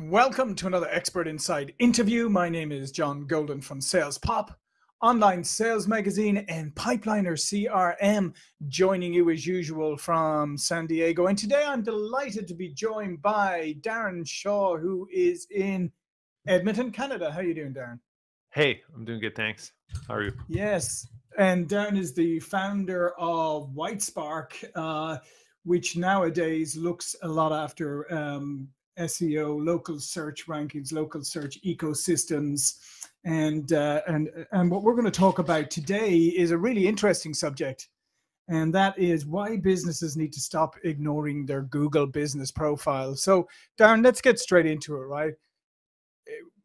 Welcome to another Expert Insights interview. My name is John Golden from SalesPop, online sales magazine, and Pipeliner CRM, joining you as usual from San Diego. And today I'm delighted to be joined by Darren Shaw, who is in Edmonton, Canada. How are you doing, Darren? Hey, I'm doing good, thanks. How are you? Yes, and Darren is the founder of Whitespark, uh, which nowadays looks a lot after um, SEO, local search rankings, local search ecosystems. And, uh, and, and what we're going to talk about today is a really interesting subject. And that is why businesses need to stop ignoring their Google business profile. So, Darren, let's get straight into it, right?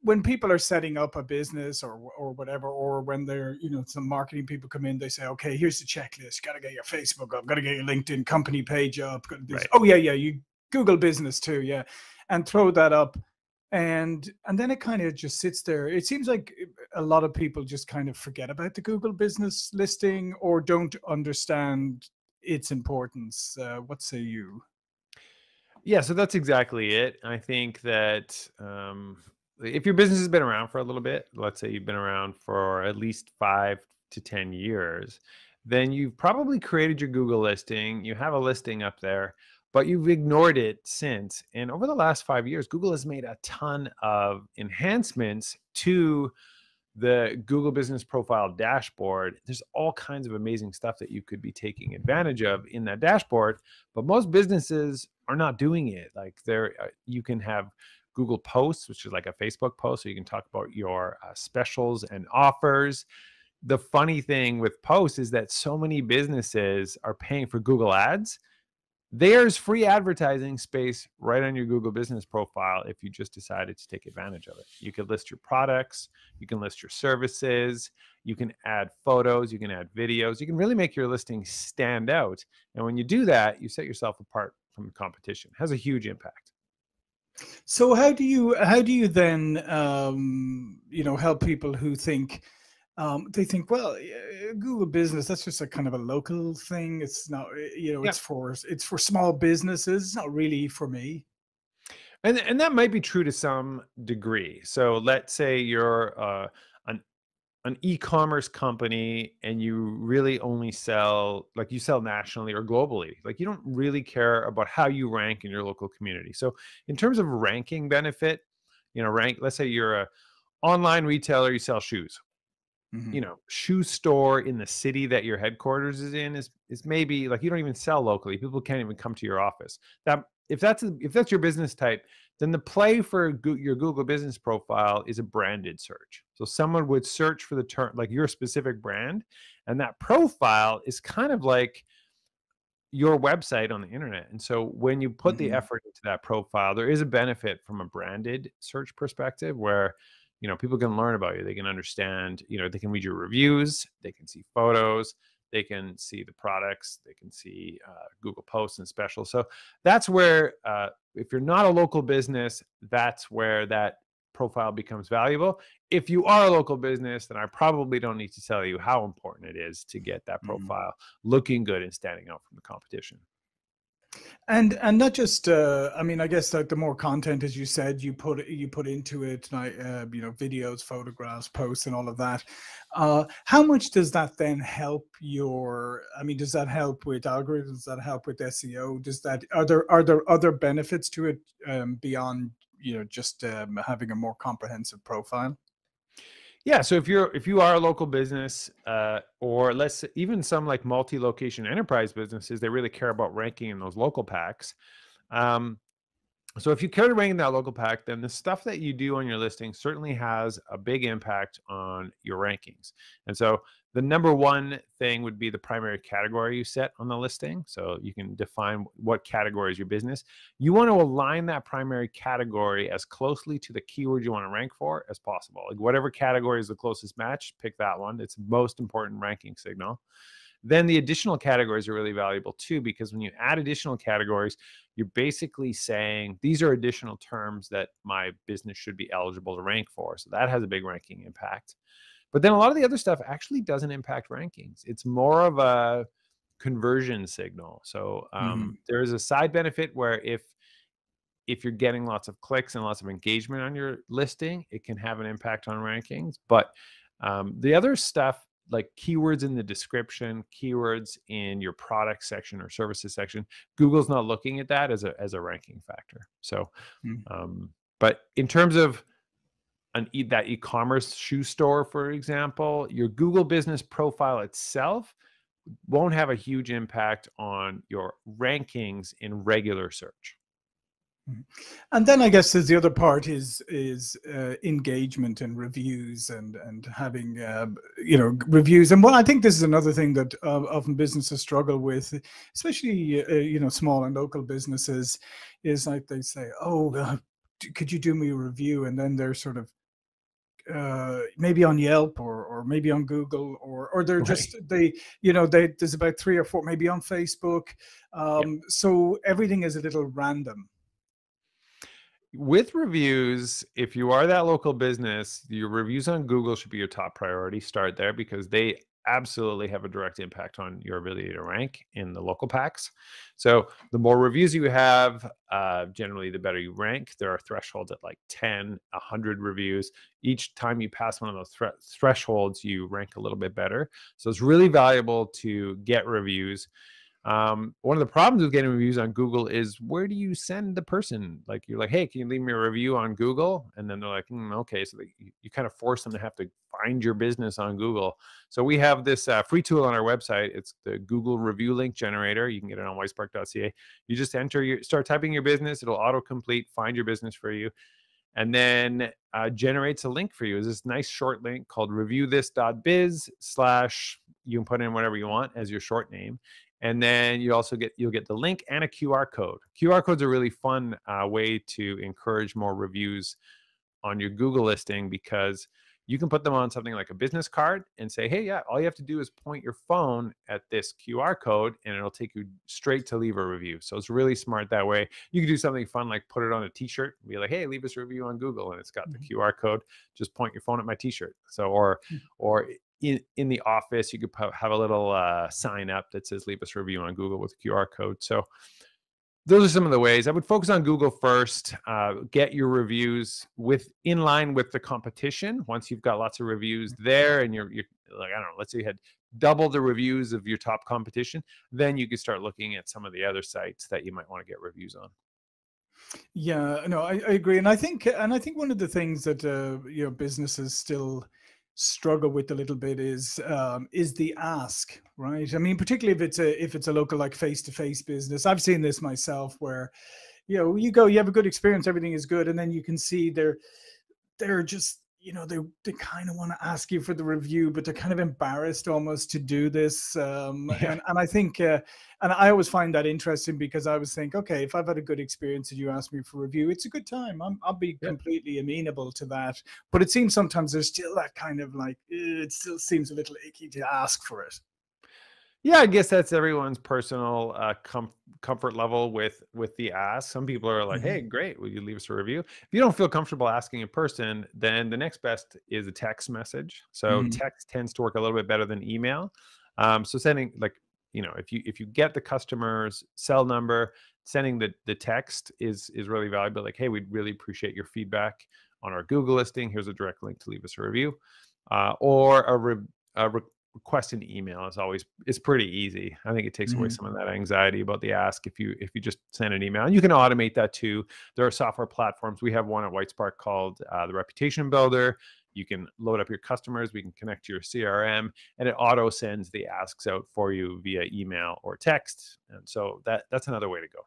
When people are setting up a business or or whatever, or when they're, you know, some marketing people come in, they say, okay, here's the checklist. Got to get your Facebook up, got to get your LinkedIn company page up. Right. Oh, yeah, yeah, you Google business too. Yeah and throw that up and and then it kind of just sits there. It seems like eh, a lot of people just kind of forget about the google business listing or don't understand its importance. Uh, what say you? Yeah so that's exactly it. I think that um, if your business has been around for a little bit let's say you've been around for at least five to ten years then you've probably created your google listing. You have a listing up there but you've ignored it since. And over the last five years, Google has made a ton of enhancements to the Google Business Profile dashboard. There's all kinds of amazing stuff that you could be taking advantage of in that dashboard, but most businesses are not doing it. Like there, uh, you can have Google Posts, which is like a Facebook post, so you can talk about your uh, specials and offers. The funny thing with posts is that so many businesses are paying for Google Ads there's free advertising space right on your Google business profile if you just decided to take advantage of it. You can list your products, you can list your services, you can add photos, you can add videos, you can really make your listing stand out. And when you do that, you set yourself apart from the competition. It has a huge impact. So how do you how do you then um, you know help people who think um, they think, well, Google Business that's just a kind of a local thing. It's not, eh, you know, yeah. it's for it's for small businesses. It's not really for me. And and that might be true to some degree. So let's say you're uh, an an e-commerce company and you really only sell like you sell nationally or globally. Like you don't really care about how you rank in your local community. So in terms of ranking benefit, you know, rank. Let's say you're a online retailer, you sell shoes Mm-hmm. you know shoe store in the city that your headquarters is in is is maybe like you don't even sell locally people can't even come to your office that if that's a, if that's your business type then the play for go- your google business profile is a branded search so someone would search for the term like your specific brand and that profile is kind of like your website on the internet and so when you put mm-hmm. the effort into that profile there is a benefit from a branded search perspective where you know people can learn about you they can understand you know they can read your reviews they can see photos they can see the products they can see uh, google posts and specials so that's where uh, if you're not a local business that's where that profile becomes valuable if you are a local business then i probably don't need to tell you how important it is to get that mm-hmm. profile mm-hmm. looking good and standing out from the competition and and not just uh, i mean i guess that the more content as you said you put you put into it uh, you know videos photographs posts and all of that. Uh, how much does that then help your i mean does that help with algorithms? Does that help with seo does that are there are there other benefits to it um, beyond you know just um, having a more comprehensive profile yeah, so if you're if you are a local business, uh, or let's even some like multi-location enterprise businesses, they really care about ranking in those local packs. Um, so if you care to rank in that local pack, then the stuff that you do on your listing certainly has a big impact on your rankings. And so the number one thing would be the primary category you set on the listing. So you can define what category is your business. You want to align that primary category as closely to the keyword you want to rank for as possible. Like whatever category is the closest match, pick that one. It's the most important ranking signal. Then the additional categories are really valuable too, because when you add additional categories, you're basically saying these are additional terms that my business should be eligible to rank for. So that has a big ranking impact. But then a lot of the other stuff actually doesn't impact rankings. It's more of a conversion signal. So um, mm-hmm. there is a side benefit where if if you're getting lots of clicks and lots of engagement on your listing, it can have an impact on rankings. But um, the other stuff, like keywords in the description, keywords in your product section or services section, Google's not looking at that as a as a ranking factor. So, mm. um, but in terms of an e- that e-commerce shoe store, for example, your Google business profile itself won't have a huge impact on your rankings in regular search. Mm-hmm. And then I guess the other part is is uh, engagement and reviews and and having uh, you know reviews. And well, I think this is another thing that uh, often businesses struggle with, especially uh, you know small and local businesses, is like they say, "Oh, uh, could you do me a review?" And then they're sort of uh, maybe on Yelp or or maybe on Google or or they're right. just they you know they there's about three or four maybe on Facebook. Um, yep. So everything is a little random. With reviews, if you are that local business, your reviews on Google should be your top priority. Start there because they absolutely have a direct impact on your ability to rank in the local packs. So the more reviews you have, uh, generally the better you rank. There are thresholds at like 10, 100 reviews. Each time you pass one of those th- thresholds, you rank a little bit better. So it's really valuable to get reviews. Um, one of the problems with getting reviews on Google is where do you send the person? Like you're like, hey, can you leave me a review on Google? And then they're like, mm, okay. So they, you, you, kind of force them to have to find your business on Google. So we have this uh, free tool on our website. It's the Google Review Link Generator. You can get it on whitespark.ca. You just enter your, start typing your business. It'll autocomplete, find your business for you and then uh, generates a link for you. Is this nice short link called reviewthis.biz slash you can put in whatever you want as your short name and then you also get you'll get the link and a qr code qr codes are really fun uh, way to encourage more reviews on your google listing because you can put them on something like a business card and say hey yeah all you have to do is point your phone at this qr code and it'll take you straight to leave a review so it's really smart that way you can do something fun like put it on a t-shirt and be like hey leave us a review on google and it's got the mm-hmm. qr code just point your phone at my t-shirt so or mm. or in, in the office, you could have a little uh, sign up that says leave us a review on Google with QR code. So those are some of the ways I would focus on Google first. Uh, get your reviews with in line with the competition. Once you've got lots of reviews there, and you're, you're like I don't know, let's say you had double the reviews of your top competition, then you could start looking at some of the other sites that you might want to get reviews on. Yeah, no, I, I agree, and I think and I think one of the things that uh, you know businesses still struggle with a little bit is um, is the ask right? I mean particularly if it's a if it's a local like face-to-face business. I've seen this myself where you know you go you have a good experience everything is good and then you can see they're they're just you know they they kind of want to ask you for the review but they're kind of embarrassed almost to do this um, yeah. and, and i think uh, and i always find that interesting because i was think okay if i've had a good experience and you ask me for review it's a good time i will be yeah. completely amenable to that but it seems sometimes there's still that kind of like it still seems a little icky to ask for it yeah, I guess that's everyone's personal uh, com- comfort level with with the ask. Some people are like, mm-hmm. "Hey, great, will you leave us a review?" If you don't feel comfortable asking in person, then the next best is a text message. So mm-hmm. text tends to work a little bit better than email. Um, so sending like you know, if you if you get the customer's cell number, sending the the text is is really valuable. Like, hey, we'd really appreciate your feedback on our Google listing. Here's a direct link to leave us a review, uh, or a, re- a re- request an email is always it's pretty easy. I think it takes mm-hmm. away some of that anxiety about the ask if you if you just send an email and you can automate that too. There are software platforms. We have one at whitespark called uh, the reputation builder. You can load up your customers. We can connect to your crm and it auto sends the asks out for you via email or text and so that that's another way to go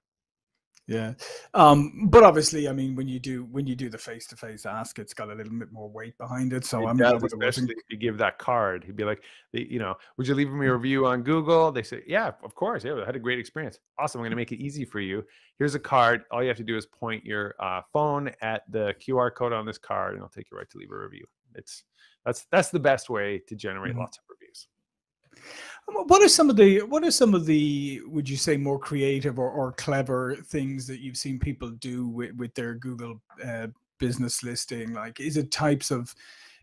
yeah, um, but obviously, I mean, when you do when you do the face to face ask, it's got a little bit more weight behind it. So it I'm does, especially if you give that card. He'd be like, you know, would you leave me a mm. review on Google? They say, yeah, of course. Yeah, I had a great experience. Awesome. I'm going to make it easy for you. Here's a card. All you have to do is point your uh, phone at the QR code on this card, and it'll take you right to leave a review. It's that's that's the best way to generate mm-hmm. lots of. What are some of the what are some of the would you say more creative or, or clever things that you've seen people do with, with their Google uh, business listing? Like, is it types of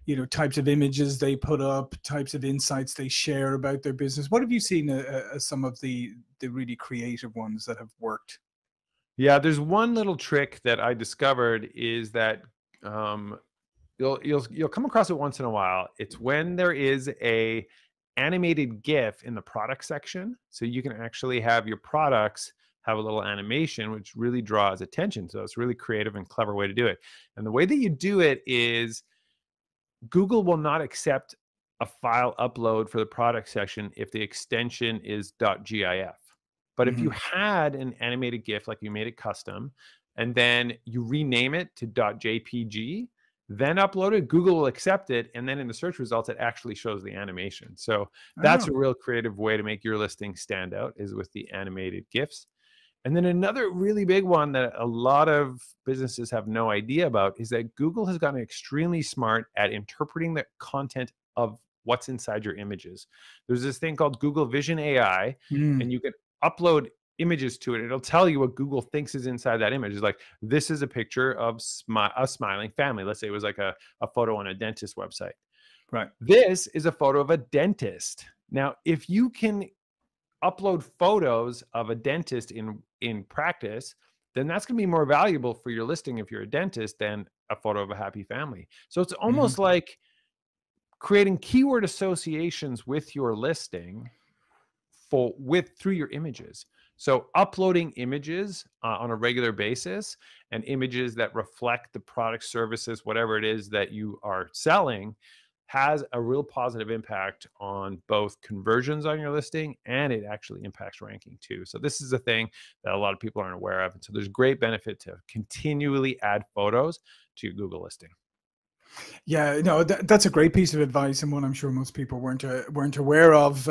you know types of images they put up, types of insights they share about their business? What have you seen uh, uh, some of the the really creative ones that have worked? Yeah, there's one little trick that I discovered is that um, you'll you'll you'll come across it once in a while. It's when there is a animated GIF in the product section, so you can actually have your products have a little animation, which really draws attention. So it's really creative and clever way to do it. And the way that you do it is Google will not accept a file upload for the product section if the extension is .gif. But if you Mm-hmm. had an animated GIF, like you made it custom, and then you rename it to .jpg, then upload it, Google will accept it, and then in the search results, it actually shows the animation. So that's Oh, a real creative way to make your listing stand out is with the animated GIFs. And then another really big one that a lot of businesses have no idea about is that Google has gotten extremely smart at interpreting the content of what's inside your images. There's this thing called Google Vision AI, mm, and you can upload images to it. It'll tell you what Google thinks is inside that image. It's like, this is a picture of smi- a smiling family. Let's say it was like a, a photo on a dentist website. right. This is a photo of a dentist. Now, if you can upload photos of a dentist in in practice, then that's going to be more valuable for your listing if you're a dentist than a photo of a happy family. So it's almost mm-hmm. like creating keyword associations with your listing for with through your images. So uploading images uh, on a regular basis and images that reflect the product services whatever it is that you are selling has a real positive impact on both conversions on your listing and it actually impacts ranking too. So this is a thing that a lot of people aren't aware of. And so there's great benefit to continually add photos to your Google listing. Yeah, no, that, that's a great piece of advice and one I'm sure most people weren't uh, weren't aware of.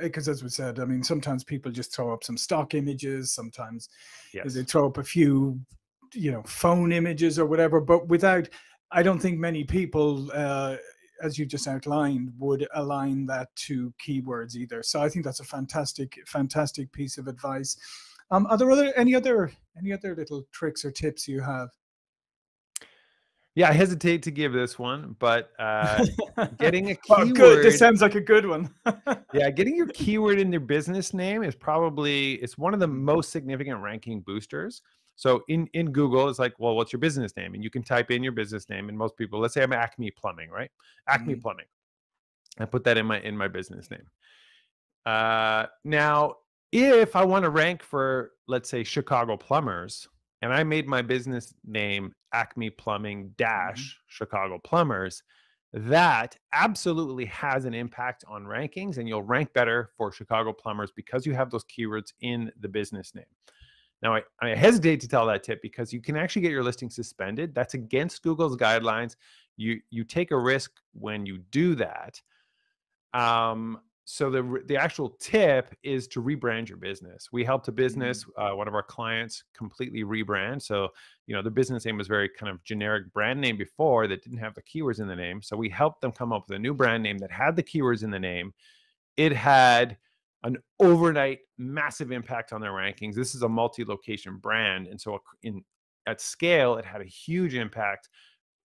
Because as we said, I mean, sometimes people just throw up some stock images. Sometimes Yes. they throw up a few, you know, phone images or whatever. But without, I don't think many people, uh, as you just outlined, would align that to keywords either. So I think that's a fantastic, fantastic piece of advice. Um, are there other any other any other little tricks or tips you have? Yeah, I hesitate to give this one, but uh, getting a Oh, keyword. good. This sounds like a good one. yeah, getting your keyword in your business name is probably it's one of the most significant ranking boosters. So in in Google, it's like, well, what's your business name? And you can type in your business name, and most people, let's say I'm Acme Plumbing, right? Acme Mhm. Plumbing. I put that in my in my business name. Uh, now, if I want to rank for, let's say, Chicago plumbers, and I made my business name Acme Plumbing dash Chicago Plumbers, that absolutely has an impact on rankings, and you'll rank better for Chicago plumbers because you have those keywords in the business name. Now, I, I hesitate to tell that tip because you can actually get your listing suspended. That's against Google's guidelines. You you take a risk when you do that. Um, so the the actual tip is to rebrand your business. We helped a business, uh, one of our clients, completely rebrand. So you know the business name was very kind of generic brand name before that didn't have the keywords in the name. So we helped them come up with a new brand name that had the keywords in the name. It had an overnight massive impact on their rankings. This is a multi-location brand, and so in at scale, it had a huge impact.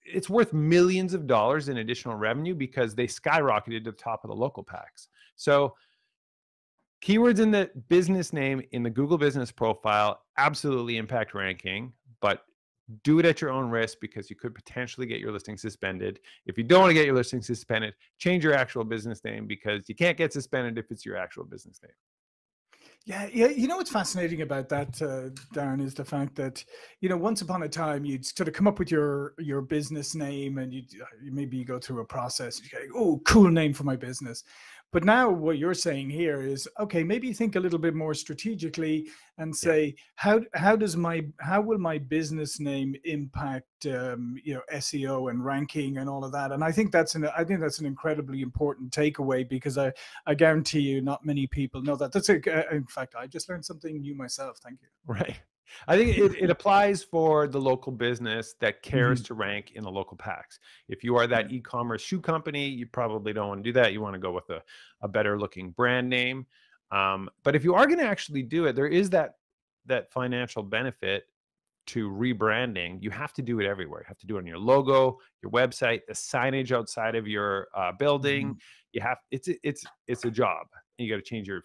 It's worth millions of dollars in additional revenue because they skyrocketed to the top of the local packs. So keywords in the business name in the Google business profile absolutely impact ranking, but do it at your own risk because you could potentially get your listing suspended. If you don't want to get your listing suspended, change your actual business name because you can't get suspended if it's your actual business name. Yeah, yeah. You know what's fascinating about that, uh, Darren, is the fact that you know once upon a time you'd sort of come up with your your business name, and you maybe you go through a process. You go, oh, cool name for my business. But now what you're saying here is okay. Maybe think a little bit more strategically and say how how does my how will my business name impact um, you know SEO and ranking and all of that. And I think that's an I think that's an incredibly important takeaway because I I guarantee you, not many people know that. That's a, uh, in fact, I just learned something new myself. Thank you. Right. I think it, it applies for the local business that cares Mm-hmm. to rank in the local packs. If you are that e-commerce shoe company, you probably don't want to do that. You want to go with a, a better looking brand name. Um, but if you are going to actually do it, there is that that financial benefit to rebranding. You have to do it everywhere. You have to do it on your logo, your website, the signage outside of your uh, building. Mm-hmm. You have it's it's it's a job. You got to change your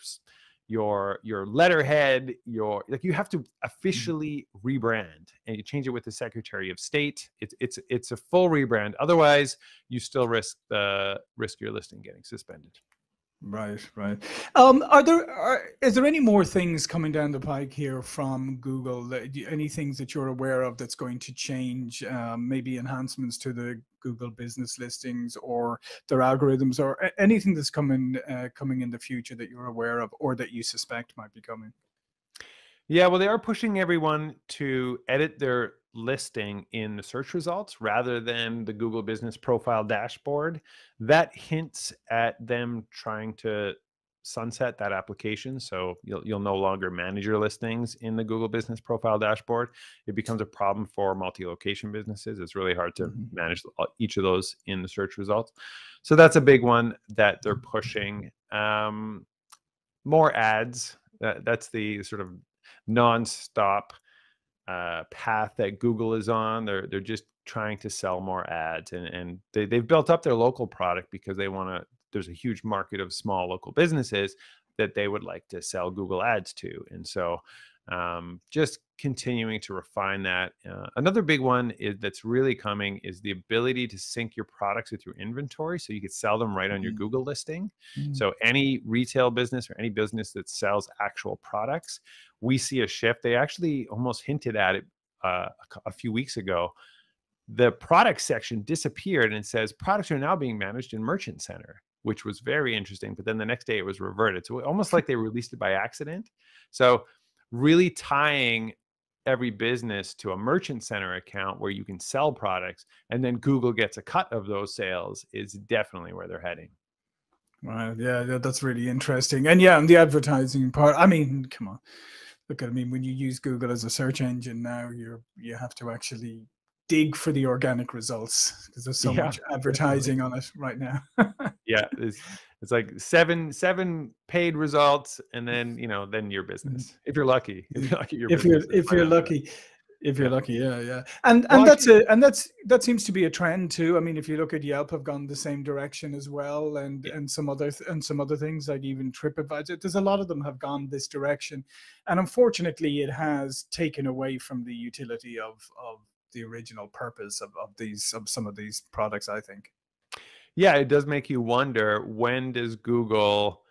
your your letterhead your like you have to Mm-hmm. officially rebrand and you change it with the secretary of state. It's it's it's a full rebrand. Otherwise you still risk the risk your listing getting suspended Right, right. Um, are there are, is there any more things coming down the pike here from Google? That, any things that you're aware of that's going to change? Um, maybe enhancements to the Google business listings or their algorithms, or anything that's coming uh, coming in the future that you're aware of, or that you suspect might be coming? Yeah, well, they are pushing everyone to edit their listing in the search results rather than the Google Business Profile dashboard. That hints at them trying to sunset that application. So you'll, you'll no longer manage your listings in the Google Business Profile dashboard. It becomes a problem for multi location businesses. It's really hard to Mhm. manage each of those in the search results. So that's a big one that they're pushing. Um, more ads. That, that's the sort of nonstop uh, path that Google is on. They're they're just trying to sell more ads, and and they they've built up their local product because they want to. There's a huge market of small local businesses that they would like to sell Google ads to, and so um, just continuing to refine that. Uh, another big one is that's really coming is the ability to sync your products with your inventory, so you could sell them right on your Mhm. Google listing. Mm. So any retail business or any business that sells actual products, we see a shift. They actually almost hinted at it uh, a a few weeks ago. The product section disappeared and it says products are now being managed in Merchant Center, which was very interesting. But then the next day it was reverted. So almost like they released it by accident. So really tying every business to a Merchant Center account where you can sell products and then Google gets a cut of those sales is definitely where they're heading. Right. Yeah, that's really interesting. And yeah, and the advertising part. I mean, come on. Look, I mean, when you use Google as a search engine now, you're you have to actually dig for the organic results because there's so Yeah, much advertising on it right now. yeah it's, like seven seven paid results and then you know then your business if you're lucky if you're lucky your if you're if you're right under that. lucky if you're Yeah. lucky yeah yeah and Well, and that's a and that's that seems to be a trend too i mean if you look at yelp have gone the same direction as well and Yeah. and some other th- and some other things like even tripadvisor there's a lot of them have gone this direction and unfortunately it has taken away from the utility of of the original purpose of, of these of some of these products i think yeah it does make you wonder when does google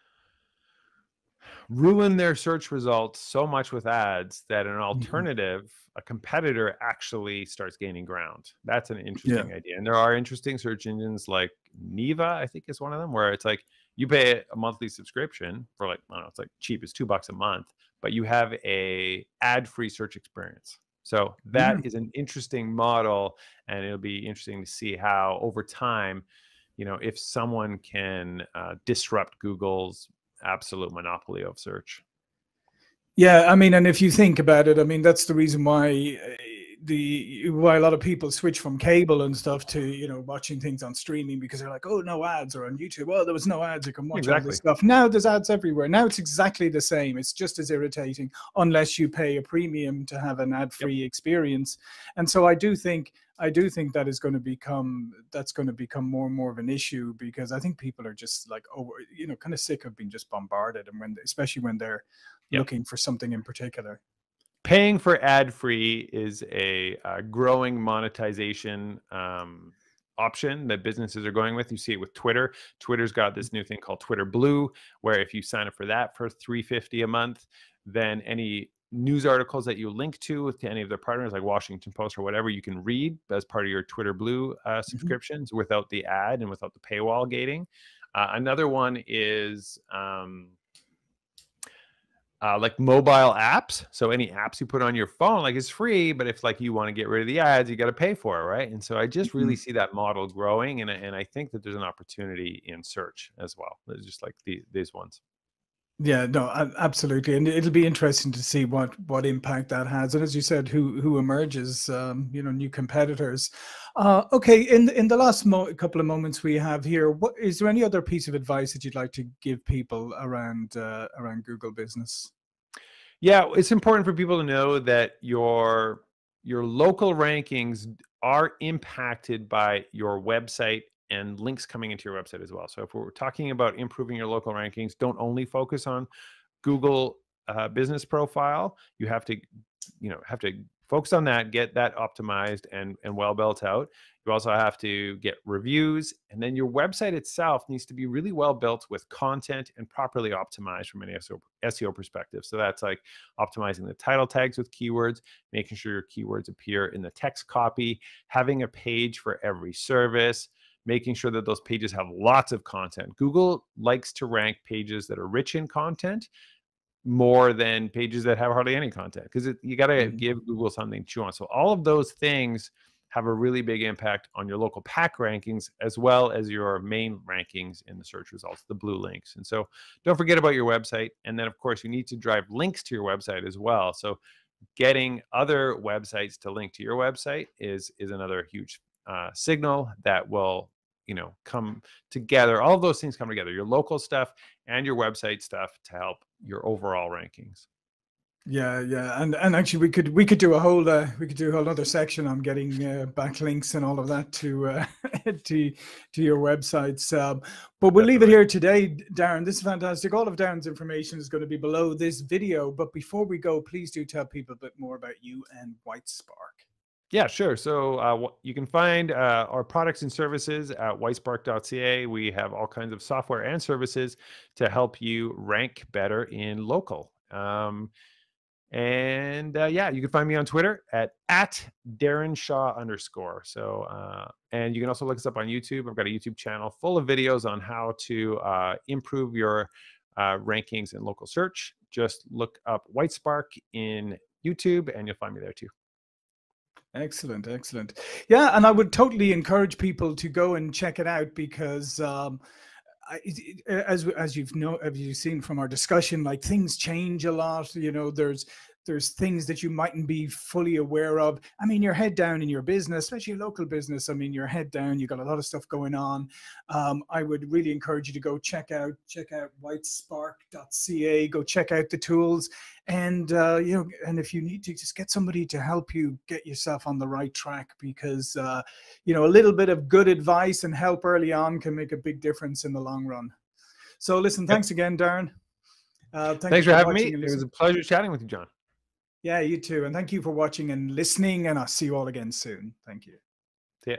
ruin their search results so much with ads that an mm-hmm. alternative a competitor actually starts gaining ground? That's an interesting idea and there are interesting search engines like Neeva i think is one of them where it's like you pay a monthly subscription for like i don't know it's like cheap it's two bucks a month but you have a ad-free search experience. So that is an interesting model and it'll be interesting to see how over time you know if someone can uh, disrupt google's absolute monopoly of search? Yeah, I mean, and if you think about it, I mean, that's the reason why uh, the why a lot of people switch from cable and stuff to you know watching things on streaming because they're like, oh, no ads or on YouTube. Oh, there was no ads. You can watch all Exactly. this stuff. Now there's ads everywhere. Now it's exactly the same. It's just as irritating unless you pay a premium to have an ad-free experience. And so I do think I do think that is going to become that's going to become more and more of an issue because I think people are just like oh, over you know kind of sick of being just bombarded and when especially when they're Yep. looking for something in particular. Paying for ad free is a, uh growing monetization um, option that businesses are going with. You see it with Twitter. Twitter's got this new thing called Twitter Blue, where if you sign up for that for 350 a month, then any news articles that you link to with to any of their partners like Washington Post or whatever you can read as part of your Twitter Blue uh, subscriptions without the ad and without the paywall gating. Uh, another one is um, uh, like mobile apps. So any apps you put on your phone, like it's free, but if like you want to get rid of the ads, you got to pay for it, right? And so I just really see that model growing, and I- and I think that there's an opportunity in search as well. There's just like the, these ones. Yeah, no, absolutely, and it'll be interesting to see what what impact that has, and as you said, who who emerges, um, you know, new competitors. Uh, okay, in the- in the last couple of moments we have here, what is there any other piece of advice that you'd like to give people around uh, around Google Business? Yeah, it's important for people to know that your your local rankings are impacted by your website and links coming into your website as well. So if we're talking about improving your local rankings, don't only focus on Google uh, business profile. You have to, you know, have to focus on that, get that optimized and and well built out. You also have to get reviews, and then your website itself needs to be really well built with content and properly optimized from an SEO, SEO perspective. So that's like optimizing the title tags with keywords, making sure your keywords appear in the text copy, having a page for every service, making sure that those pages have lots of content. Google likes to rank pages that are rich in content more than pages that have hardly any content because you got to mm-hmm. give Google something to chew on. So all of those things have a really big impact on your local pack rankings as well as your main rankings in the search results, the blue links. And so don't forget about your website. And then, of course, you need to drive links to your website as well. So getting other websites to link to your website is is another huge uh, signal that will you know come together all of those things come together your local stuff and your website stuff to help your overall rankings yeah, yeah, and and actually we could we could do a whole uh, we could do a whole other section on getting uh, backlinks and all of that to uh, to to your websites. Um, but we'll Definitely. leave it here today, Darren. This is fantastic. All of Darren's information is going to be below this video. But before we go, please do tell people a bit more about you and Whitespark. Yeah, sure. So uh, you can find uh, our products and services at whitespark.ca. We have all kinds of software and services to help you rank better in local. Um, and uh, yeah, you can find me on Twitter at at Darren Shaw underscore. So uh, and you can also look us up on YouTube. I've got a YouTube channel full of videos on how to uh, improve your uh, rankings in local search. Just look up Whitespark in YouTube, and you'll find me there too. Excellent, excellent. Yeah, and I would totally encourage people to go and check it out because. Um, I, as as you've know as you've seen from our discussion like things change a lot you know there's there's things that you mightn't be fully aware of. I mean, you're head down in your business, especially a local business. I mean, you're head down. You've got a lot of stuff going on. Um, I would really encourage you to go check out check out whitespark.ca. Go check out the tools, and uh, you know, and if you need to, just get somebody to help you get yourself on the right track because uh, you know a little bit of good advice and help early on can make a big difference in the long run. So, listen, thanks again, Darren. Uh, thank thanks for, for having me. It was a pleasure chatting with you, John. Yeah, you too. And thank you for watching and listening. And I'll see you all again soon. Thank you. Ya.